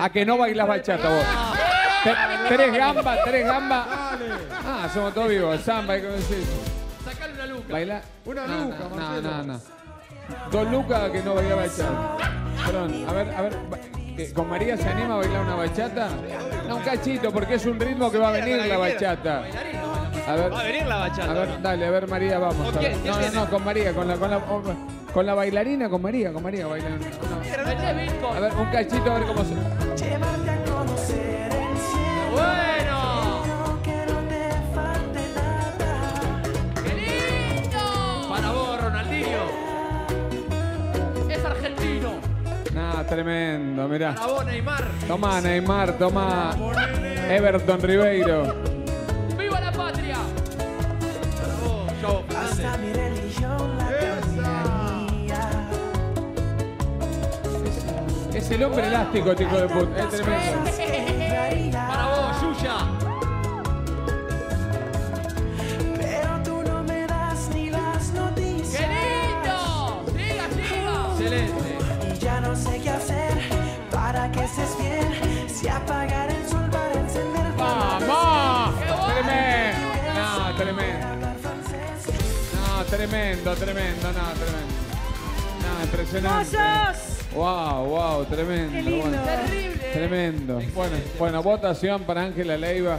A que no bailas bachata vos. Tres gambas, tres gambas. Ah, somos todos vivos. Samba, ¿cómo decís? Sacale una luca. ¿Baila? Una No, luca, no, Marcelo. no, no. Dos lucas que no baila bachata. Perdón, a ver, a ver. ba- ¿que ¿Con María se anima a bailar una bachata? No, un cachito, porque es un ritmo que va a venir la bachata. A ver, Va a venir la bachata. a ver, dale, a ver, María, vamos. ¿Con a ver. quién? ¿Quién No, no, viene? no, con María, con la, con la, con la bailarina, con María, con María bailan. una- A ver, un cachito, a ver cómo se. Llévate a conocer el cielo. Bueno. Que no te falte nada. ¡Qué lindo! Para vos, Ronaldinho. Es argentino. Nah, tremendo, mirá. Para vos, Neymar. Toma, Neymar, toma. Everton Ribeiro. Joe Hasta mi religión la cambiaría. Es el hombre elástico, hijo de puta. Es tremendo. Para vos, Yuya. Pero tú no me das ni las noticias. ¡Qué lindo! ¡Siga, siga! Excelente. Y ya no sé qué hacer para que estés bien. Si apagar tremendo, tremendo, no, tremendo. No, impresionante. Wow, wow, tremendo. Qué lindo. bueno. ¡Terrible! Tremendo. Bueno, bueno, votación para Ángela Leiva.